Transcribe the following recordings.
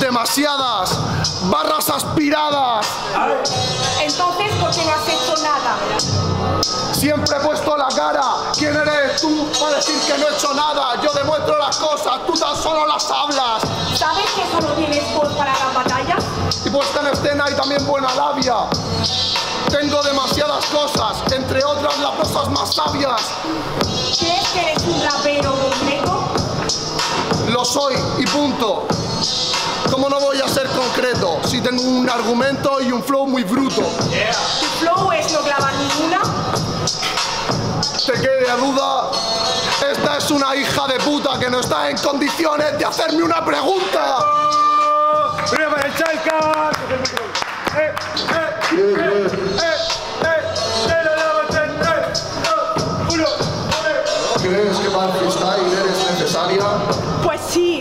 Demasiadas. Barras aspiradas. Entonces, ¿por qué no has hecho nada? Siempre he puesto la cara. ¿Quién eres tú para decir que no he hecho nada? Yo demuestro las cosas, tú tan solo las hablas. ¿Sabes que solo tienes voz para las batallas? Y puesta en escena y también buena labia. Tengo demasiadas cosas, entre otras las cosas más sabias. ¿Crees que eres un rapero completo? Lo soy y punto. ¿Cómo no voy a ser concreto si tengo un argumento y un flow muy bruto? ¿Tu flow es no clavar ninguna? ¿Te quede a duda? Esta es una hija de puta que no está en condiciones de hacerme una pregunta. ¡Eh, eh! ¡Eh, eh! ¡Eh! ¡Eh! ¿Crees que para freestyle eres necesaria?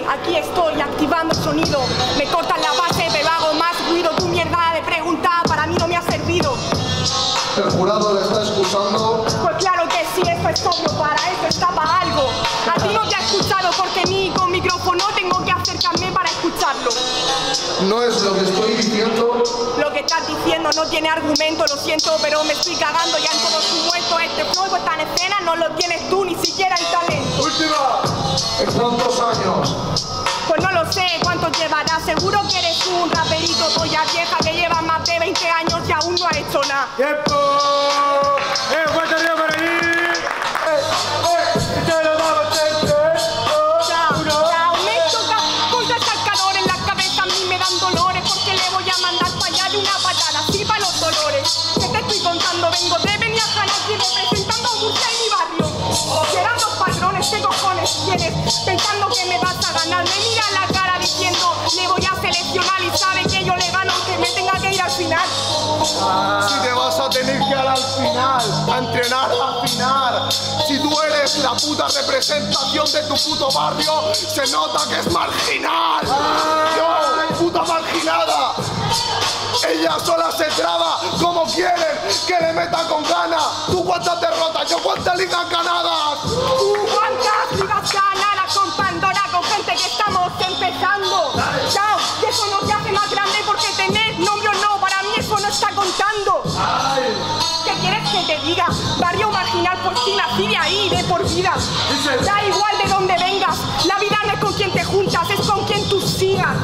Aquí estoy activando el sonido. Me cortan la base, pero hago más ruido. Tu mierda de pregunta para mí no me ha servido. ¿El jurado le está escuchando? Pues claro que sí, esto es obvio, para esto está para algo. A ti no te ha escuchado porque ni con micrófono tengo que acercarme para escucharlo. No es lo que estoy diciendo. Lo que estás diciendo no tiene argumento, lo siento, pero me estoy cagando ya en todo su muerto. Este flow está en escena, no lo tienes tú, ni siquiera el talento. ¡Última! ¿En cuántos años? No lo sé cuánto llevará, seguro que eres un raperito toya vieja que lleva más de 20 años y aún no ha hecho nada. Eres la puta representación de tu puto barrio, se nota que es marginal. Yo, puta marginada. Ella sola se traba como quieren que le meta con ganas. Tú cuántas derrotas, yo cuántas ligas ganadas. ¿Tú cuántas ligas ganadas Da igual de dónde vengas, la vida no es con quien te juntas, es con quien tú sigas.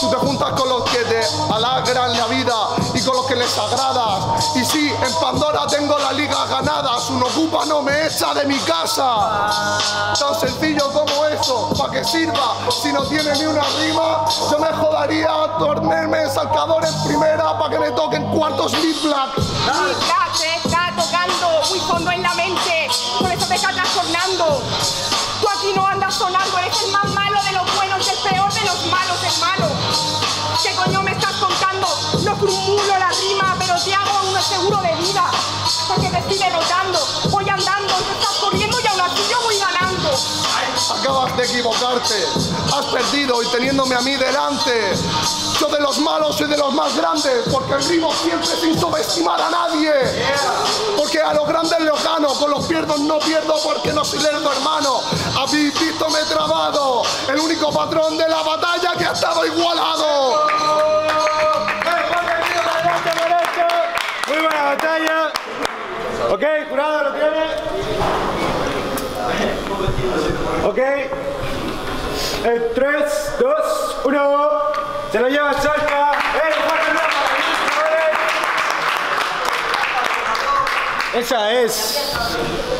Tú te juntas con los que te halagran la vida y con los que les agradas. Y sí, en Pandora tengo la liga ganada. Su no ocupa no me echa de mi casa. Tan sencillo como eso, ¿para qué sirva? Si no tiene ni una rima, yo me jodaría a tornerme en salcador en primera para que me toquen cuartos mid black. Mi está tocando muy fondo en la mente, Tú aquí no andas sonando, eres el más malo de los buenos el peor de los malos, hermano. ¿Qué coño me estás contando? No formulo la rima, pero te hago un seguro de vida. Porque te estoy derrotando, voy andando, tú estás corriendo y aún así yo voy ganando. Acabas de equivocarte, has perdido y teniéndome a mí delante. Yo de los malos soy de los más grandes, porque el ritmo siempre sin subestimar a nadie. Porque a los grandes los gano, con los pierdos no pierdo porque no soy lerdo hermano. Habéis visto me he trabado, el único patrón de la batalla que ha estado igualado. ¡Eh! ¡Muy buena batalla! Ok, jurado, ¿lo tiene? Ok. En 3, 2, 1. Se lo lleva. ¡Eh, para el Esa es